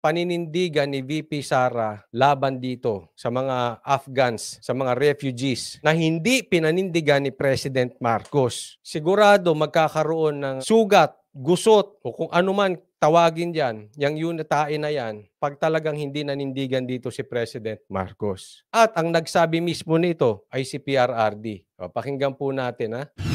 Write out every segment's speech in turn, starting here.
paninindigan ni VP Sara laban dito sa mga Afghans, sa mga refugees na hindi pinanindigan ni President Marcos. Sigurado magkakaroon ng sugat, gusot o kung ano man tawagin dyan, yung unitain na yan, pag talagang hindi nanindigan dito si President Marcos. At ang nagsabi mismo nito ay si PRRD. O, pakinggan po natin ha.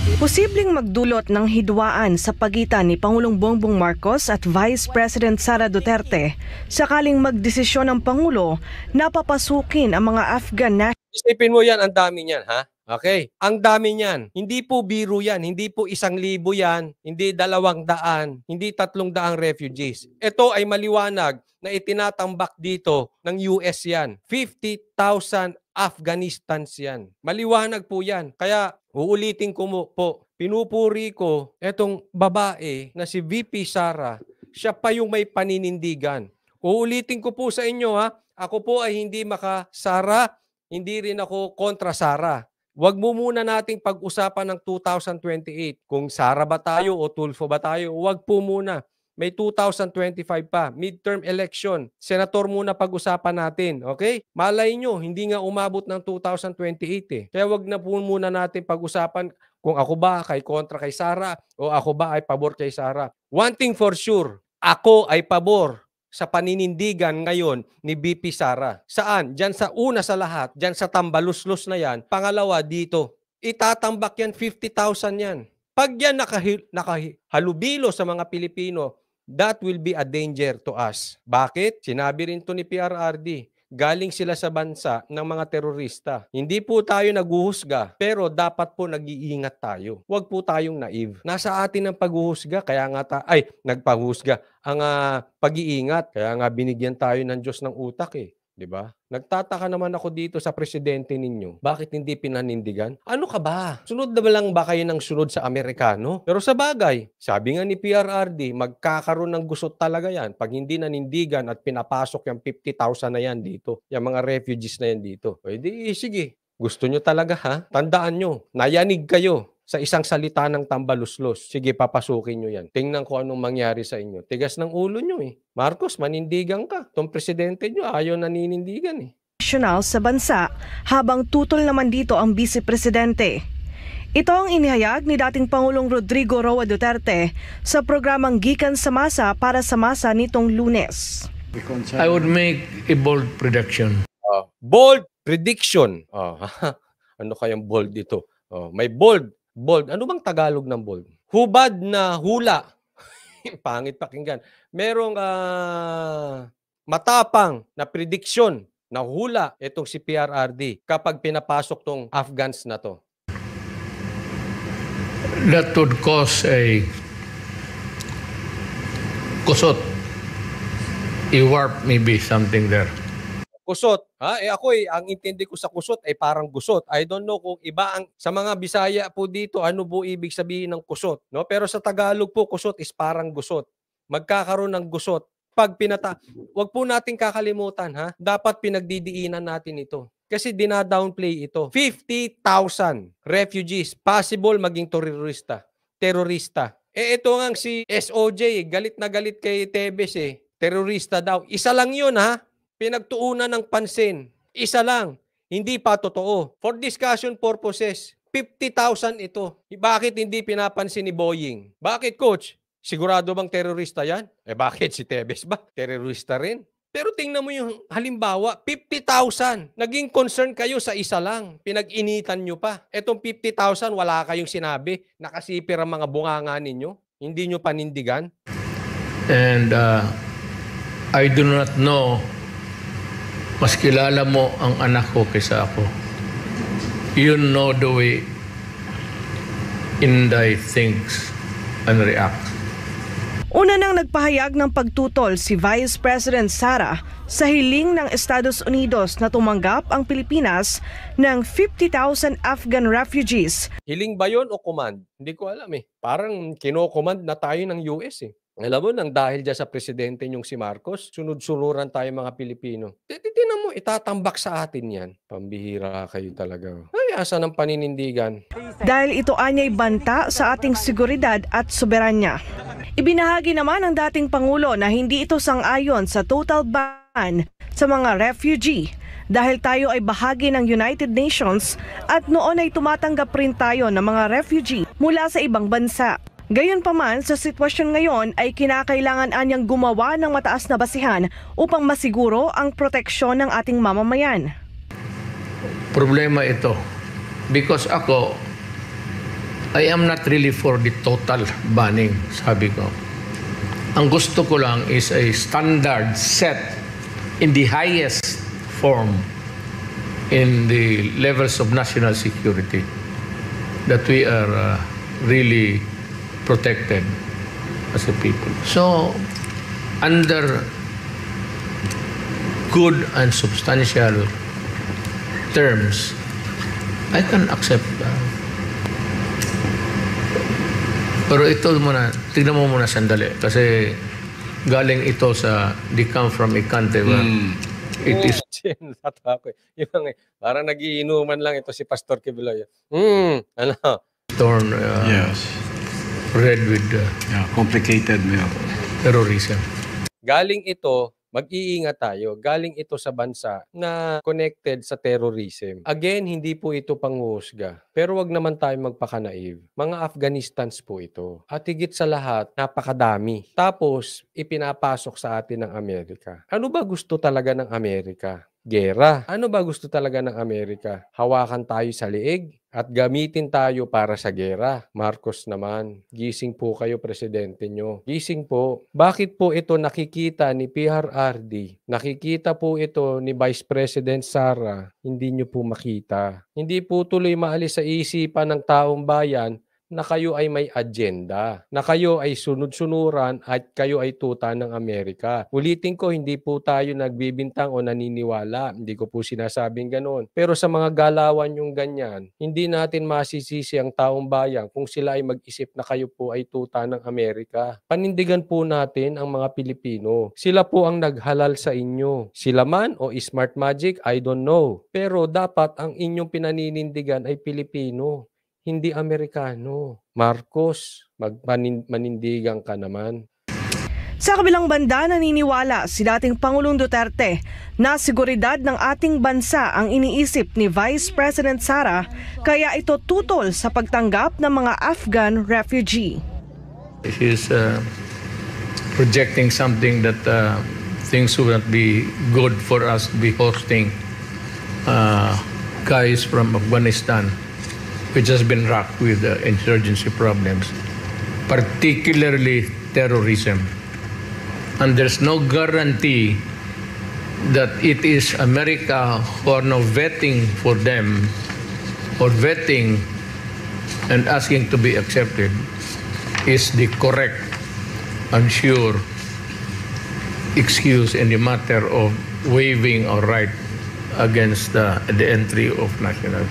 Posibleng magdulot ng hidwaan sa pagitan ni Pangulong Bongbong Marcos at Vice President Sara Duterte sakaling magdesisyon ng Pangulo na papasukin ang mga Afghan nationals Isipin mo yan, ang dami niyan, ha? Okay? Ang dami niyan. Hindi po biro yan. Hindi po isang libo yan. Hindi dalawang daan. Hindi tatlong daang refugees. Ito ay maliwanag na itinatambak dito ng US yan. 50,000 Afghanistans yan. Maliwanag po yan. Kaya uulitin ko po, pinupuri ko etong babae na si VP Sara. Siya pa yung may paninindigan. Uulitin ko po sa inyo ha, ako po ay hindi makasara, hindi rin ako kontra Sara. Huwag mo muna nating pag-usapan ng 2028 kung Sara ba tayo o Tulfo ba tayo. Huwag po muna. May 2025 pa, midterm election. Senator muna pag-usapan natin, okay? Malay nyo, hindi nga umabot ng 2028 eh. Kaya wag na po muna natin pag-usapan kung ako ba kay kontra kay Sara o ako ba ay pabor kay Sara. One thing for sure, ako ay pabor sa paninindigan ngayon ni BP Sara. Saan? Diyan sa una sa lahat, diyan sa tambaluslos na yan. Pangalawa, dito. Itatambak yan, 50,000 yan. Pag yan nakahi- nakahalubilo sa mga Pilipino, that will be a danger to us. Bakit? Sinabi rin to ni PRRD. Galing sila sa bansa ng mga terorista. Hindi po tayo naguhusga, pero dapat po nag-iingat tayo. Huwag po tayong naive. Nasa atin ang paghuhusga, kaya nga ta ay nagpahusga ang ah, pag-iingat. Kaya nga binigyan tayo ng Diyos ng utak eh. 'Di ba? Nagtataka naman ako dito sa presidente ninyo. Bakit hindi pinanindigan? Ano ka ba? Sunod na ba lang ba kayo ng sunod sa Amerikano? Pero sa bagay, sabi nga ni PRRD, magkakaroon ng gusot talaga yan pag hindi nanindigan at pinapasok yung 50,000 na yan dito. Yung mga refugees na yan dito. Pwede, sige. Gusto nyo talaga ha? Tandaan nyo, nayanig kayo sa isang salita ng tambaluslos. Sige, papasukin nyo yan. Tingnan ko anong mangyari sa inyo. Tigas ng ulo nyo eh. Marcos, manindigan ka. Itong presidente nyo, ayaw naninindigan eh. sa bansa habang tutol naman dito ang Vice Presidente. Ito ang inihayag ni dating Pangulong Rodrigo Roa Duterte sa programang Gikan sa Masa para sa masa nitong lunes. I would make a bold prediction. Oh, bold prediction. Oh, ano kayang bold dito? Oh, may bold Bold. Ano bang Tagalog ng bold? Hubad na hula. Pangit pakinggan. Merong uh, matapang na prediction na hula itong si PRRD kapag pinapasok tong Afghans na to. That would cause a kusot. A warp maybe something there kusot. Ha? Eh ako eh, ang intindi ko sa kusot ay parang gusot. I don't know kung iba ang sa mga Bisaya po dito ano po ibig sabihin ng kusot, no? Pero sa Tagalog po kusot is parang gusot. Magkakaroon ng gusot pag pinata. Wag po nating kakalimutan ha. Dapat pinagdidiinan natin ito. Kasi dina-downplay ito. 50,000 refugees possible maging terorista. Terorista. Eh ito nga si SOJ, galit na galit kay Tebes eh. Terorista daw. Isa lang 'yun ha pinagtuunan ng pansin. Isa lang, hindi pa totoo. For discussion purposes, 50,000 ito. Bakit hindi pinapansin ni Boeing? Bakit coach? Sigurado bang terorista yan? Eh bakit si Tebes ba? Terorista rin. Pero tingnan mo yung halimbawa, 50,000. Naging concern kayo sa isa lang. Pinag-initan nyo pa. Etong 50,000, wala kayong sinabi. Nakasipir ang mga bunganga ninyo. Hindi nyo panindigan. And uh, I do not know mas kilala mo ang anak ko kaysa ako. You know the way Inday thinks and reacts. Una nang nagpahayag ng pagtutol si Vice President Sara sa hiling ng Estados Unidos na tumanggap ang Pilipinas ng 50,000 Afghan refugees. Hiling ba yun o command? Hindi ko alam eh. Parang kino-command na tayo ng US eh. Alam mo, nang dahil dyan sa presidente nyong si Marcos, sunod-sunuran tayo mga Pilipino. Tinan mo, itatambak sa atin yan. Pambihira kayo talaga. Ay, asa ng paninindigan. Dahil ito anyay banta sa ating seguridad at soberanya. Ibinahagi naman ng dating Pangulo na hindi ito sang-ayon sa total ban sa mga refugee dahil tayo ay bahagi ng United Nations at noon ay tumatanggap rin tayo ng mga refugee mula sa ibang bansa. Gayunpaman, sa sitwasyon ngayon ay kinakailangan anyang gumawa ng mataas na basihan upang masiguro ang proteksyon ng ating mamamayan. Problema ito. Because ako, I am not really for the total banning, sabi ko. Ang gusto ko lang is a standard set in the highest form in the levels of national security that we are uh, really protected as a people. So, under good and substantial terms, I can accept that. Pero ito muna, tignan mo muna sandali. Kasi galing ito sa, they come from a country where it is natawa ko. eh. Yung mga, parang nagiinuman lang ito si Pastor Kibuloy. Hmm, ano? torn uh, Yes. Red with uh, Yeah, complicated meal. terrorism. Galing ito, mag-iingat tayo. Galing ito sa bansa na connected sa terrorism. Again, hindi po ito panghuhusga. Pero wag naman tayo magpaka-naive. Mga Afghanistans po ito. At higit sa lahat, napakadami. Tapos, ipinapasok sa atin ng Amerika. Ano ba gusto talaga ng Amerika? Gera. Ano ba gusto talaga ng Amerika? Hawakan tayo sa liig at gamitin tayo para sa gera. Marcos naman, gising po kayo presidente nyo. Gising po. Bakit po ito nakikita ni PRRD? Nakikita po ito ni Vice President Sara. Hindi nyo po makita. Hindi po tuloy maalis sa isipan ng taong bayan na kayo ay may agenda, na kayo ay sunod-sunuran at kayo ay tuta ng Amerika. Ulitin ko, hindi po tayo nagbibintang o naniniwala. Hindi ko po sinasabing ganoon. Pero sa mga galawan yung ganyan, hindi natin masisisi ang taong bayan kung sila ay mag-isip na kayo po ay tuta ng Amerika. Panindigan po natin ang mga Pilipino. Sila po ang naghalal sa inyo. Sila man o Smart Magic, I don't know. Pero dapat ang inyong pinaninindigan ay Pilipino hindi Amerikano. Marcos, magmanindigan ka naman. Sa kabilang banda, naniniwala si dating Pangulong Duterte na seguridad ng ating bansa ang iniisip ni Vice President Sara kaya ito tutol sa pagtanggap ng mga Afghan refugee. He is uh, projecting something that uh, things will not be good for us to be hosting uh, guys from Afghanistan, which has been rocked with insurgency problems, particularly terrorism. And there's no guarantee that it is America who are now vetting for them or vetting and asking to be accepted is the correct and sure excuse in the matter of waiving our right against the, the entry of nationals.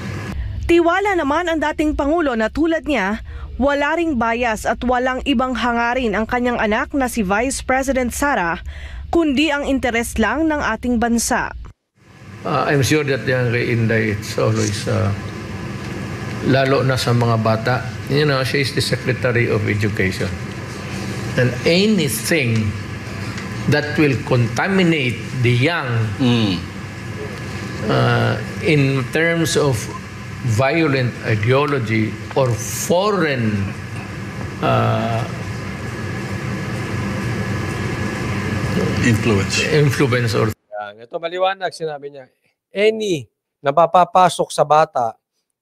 Tiwala naman ang dating Pangulo na tulad niya, wala ring bias at walang ibang hangarin ang kanyang anak na si Vice President Sara, kundi ang interes lang ng ating bansa. Uh, I'm sure that yung kay Inday, it's always, uh, lalo na sa mga bata, you know, she is the Secretary of Education. And anything that will contaminate the young uh, in terms of violent ideology or foreign uh, Influence. influence or Yan. Ito maliwanag, sinabi niya, any na papapasok sa bata,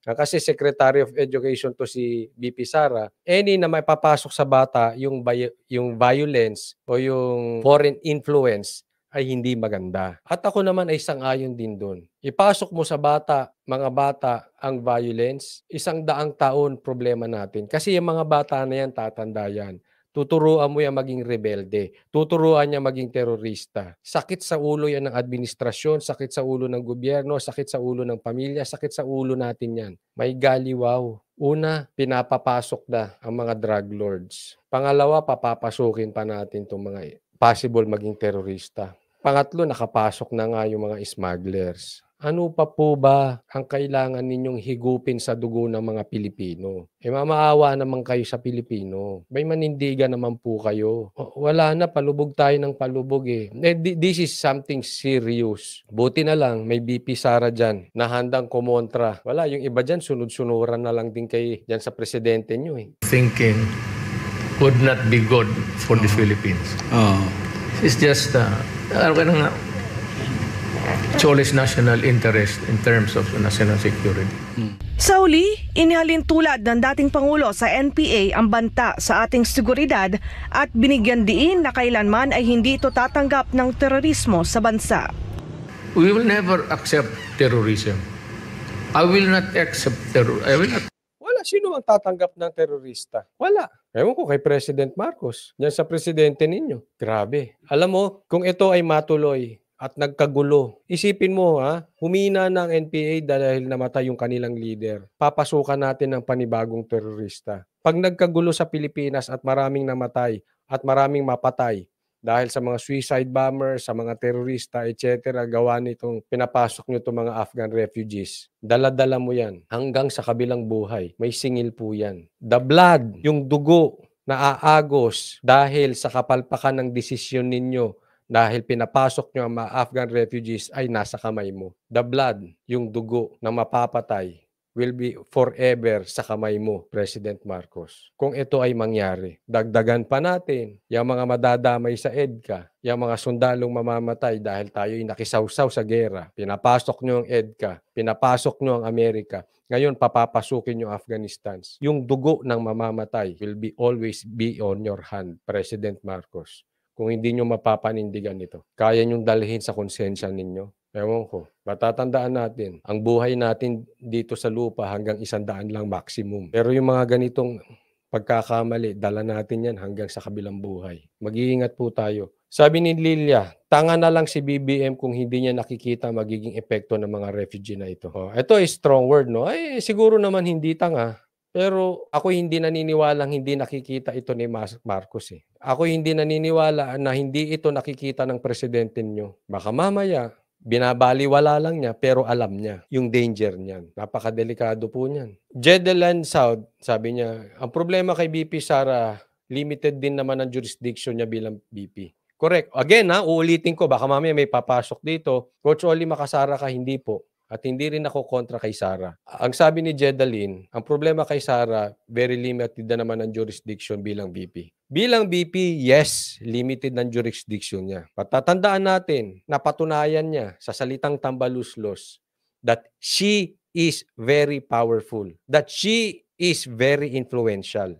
ah, kasi Secretary of Education to si BP Sara, any na may papasok sa bata yung, yung violence o yung foreign influence ay hindi maganda. At ako naman ay sang-ayon din doon. Ipasok mo sa bata, mga bata, ang violence, isang daang taon problema natin. Kasi yung mga bata na yan, tatanda yan. Tuturuan mo yan maging rebelde. Tuturuan niya maging terorista. Sakit sa ulo yan ng administrasyon, sakit sa ulo ng gobyerno, sakit sa ulo ng pamilya, sakit sa ulo natin yan. May galiwaw. Una, pinapapasok na ang mga drug lords. Pangalawa, papapasukin pa natin itong mga possible maging terorista. Pangatlo, nakapasok na nga yung mga smugglers. Ano pa po ba ang kailangan ninyong higupin sa dugo ng mga Pilipino? Eh mamaawa naman kayo sa Pilipino. May manindigan naman po kayo. O, Wala na, palubog tayo ng palubog eh. Eh, thi- This is something serious. Buti na lang, may BP Sara dyan na handang kumontra. Wala, yung iba dyan, sunod-sunuran na lang din kay dyan sa presidente nyo eh. thinking would not be good for the Philippines. Oo. It's just, uh, ano ka na nga, Choli's national interest in terms of national security. Sa uli, inihalin tulad ng dating Pangulo sa NPA ang banta sa ating seguridad at binigyan diin na kailanman ay hindi ito tatanggap ng terorismo sa bansa. We will never accept terrorism. I will not accept terror. I will not. Sino ang tatanggap ng terorista? Wala. Ewan ko kay President Marcos. Yan sa presidente ninyo. Grabe. Alam mo, kung ito ay matuloy at nagkagulo, isipin mo ha, humina ng NPA dahil namatay yung kanilang leader. Papasukan natin ng panibagong terorista. Pag nagkagulo sa Pilipinas at maraming namatay at maraming mapatay, dahil sa mga suicide bombers, sa mga terorista, etc., gawa nitong pinapasok nyo itong mga Afghan refugees. Dala-dala mo yan hanggang sa kabilang buhay. May singil po yan. The blood, yung dugo na aagos dahil sa kapalpakan ng desisyon ninyo dahil pinapasok nyo ang mga Afghan refugees ay nasa kamay mo. The blood, yung dugo na mapapatay will be forever sa kamay mo, President Marcos. Kung ito ay mangyari, dagdagan pa natin yung mga madadamay sa EDCA, yung mga sundalong mamamatay dahil tayo ay nakisawsaw sa gera. Pinapasok nyo ang EDCA, pinapasok nyo ang Amerika. Ngayon, papapasukin yung Afghanistan. Yung dugo ng mamamatay will be always be on your hand, President Marcos. Kung hindi nyo mapapanindigan ito, kaya nyong dalhin sa konsensya ninyo. Ewan ko. Matatandaan natin, ang buhay natin dito sa lupa hanggang isang daan lang maximum. Pero yung mga ganitong pagkakamali, dala natin yan hanggang sa kabilang buhay. Mag-iingat po tayo. Sabi ni Lilia, tanga na lang si BBM kung hindi niya nakikita magiging epekto ng mga refugee na ito. Oh, ito ay strong word, no? Ay, siguro naman hindi tanga. Pero ako hindi naniniwalang hindi nakikita ito ni Mas- Marcos eh. Ako hindi naniniwala na hindi ito nakikita ng presidente nyo. Baka mamaya, binabaliwala lang niya pero alam niya yung danger niyan. Napakadelikado po niyan. Jedelan South, sabi niya, ang problema kay BP Sara, limited din naman ang jurisdiction niya bilang BP. Correct. Again, ha, uulitin ko, baka mamaya may papasok dito. Coach Oli Makasara ka, hindi po. At hindi rin ako kontra kay Sara. Ang sabi ni Jedalyn, ang problema kay Sara, very limited na naman ang jurisdiction bilang BP. Bilang BP, yes, limited ng jurisdiction niya. Patatandaan natin, napatunayan niya sa salitang tambaluslos that she is very powerful, that she is very influential.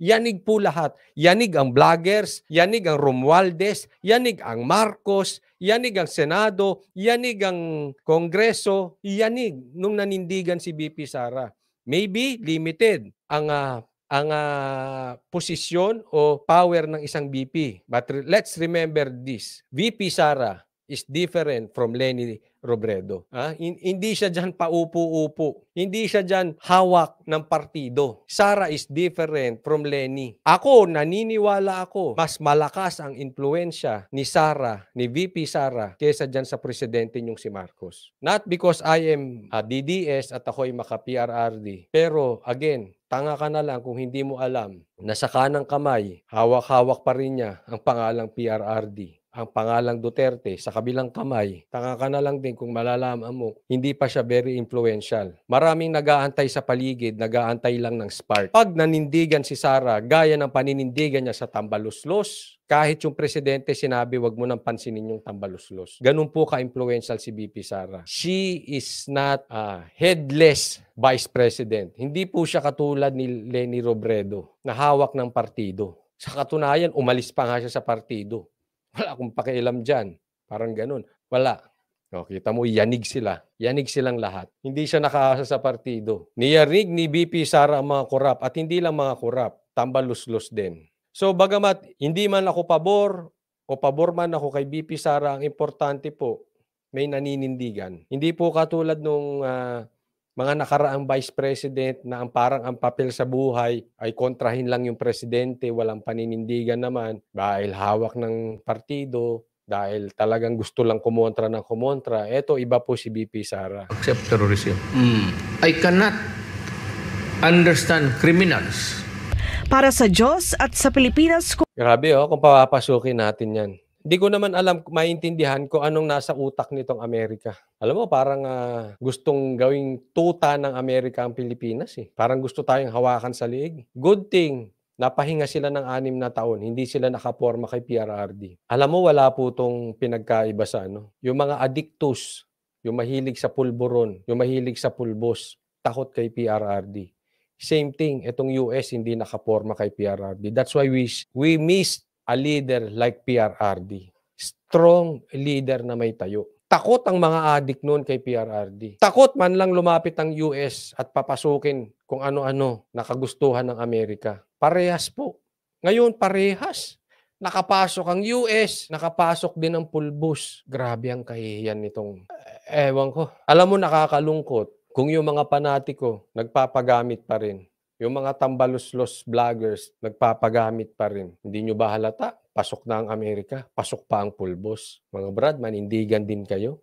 Yanig po lahat. Yanig ang vloggers, yanig ang Romualdez, yanig ang Marcos, yanig ang Senado, yanig ang Kongreso, yanig nung nanindigan si BP Sara. Maybe limited ang ah, ang ah, posisyon o power ng isang BP. But let's remember this. VP Sara is different from Lenny Robredo. Ah, hin- hindi siya diyan paupo-upo. Hindi siya diyan hawak ng partido. Sara is different from Lenny. Ako naniniwala ako mas malakas ang impluwensya ni Sara, ni VP Sara kaysa diyan sa presidente niyong si Marcos. Not because I am a DDS at ako'y maka-PRRD. Pero again, tanga ka na lang kung hindi mo alam na sa kanang kamay, hawak-hawak pa rin niya ang pangalang PRRD ang pangalang Duterte sa kabilang kamay, tanga ka na lang din kung malalaman mo, hindi pa siya very influential. Maraming nag-aantay sa paligid, nag-aantay lang ng spark. Pag nanindigan si Sara, gaya ng paninindigan niya sa tambaluslos, kahit yung presidente sinabi, wag mo nang pansinin yung tambaluslos. Ganun po ka-influential si BP Sara. She is not a headless vice president. Hindi po siya katulad ni Lenny Robredo na hawak ng partido. Sa katunayan, umalis pa nga siya sa partido. Wala akong pakialam dyan. Parang ganun. Wala. O, kita mo, yanig sila. Yanig silang lahat. Hindi siya nakaasa sa partido. Niyarig ni BP Sara ang mga korap at hindi lang mga korap, tambaluslos din. So bagamat hindi man ako pabor o pabor man ako kay BP Sara, ang importante po, may naninindigan. Hindi po katulad nung ah, mga nakaraang vice president na ang parang ang papel sa buhay ay kontrahin lang yung presidente, walang paninindigan naman dahil hawak ng partido, dahil talagang gusto lang kumontra ng kumontra. Eto, iba po si BP Sara. accept terrorism. I cannot understand criminals Para sa Diyos at sa Pilipinas Grabe oh, kung papapasukin natin yan. Hindi ko naman alam, maintindihan ko anong nasa utak nitong Amerika. Alam mo, parang ah, gustong gawing tuta ng Amerika ang Pilipinas eh. Parang gusto tayong hawakan sa liig. Good thing, napahinga sila ng anim na taon. Hindi sila nakaporma kay PRRD. Alam mo, wala po itong pinagkaiba sa ano. Yung mga addictus, yung mahilig sa pulburon, yung mahilig sa pulbos, takot kay PRRD. Same thing, itong US hindi nakaporma kay PRRD. That's why we we missed a leader like PRRD. Strong leader na may tayo. Takot ang mga adik noon kay PRRD. Takot man lang lumapit ang US at papasukin kung ano-ano nakagustuhan ng Amerika. Parehas po. Ngayon, parehas. Nakapasok ang US, nakapasok din ang pulbos. Grabe ang kahihiyan nitong, eh, ewan ko. Alam mo, nakakalungkot kung yung mga panatiko nagpapagamit pa rin. Yung mga tambaluslos vloggers nagpapagamit pa rin. Hindi nyo ba halata? Pasok na ang Amerika, pasok pa ang pulbos. Mga brad, manindigan din kayo.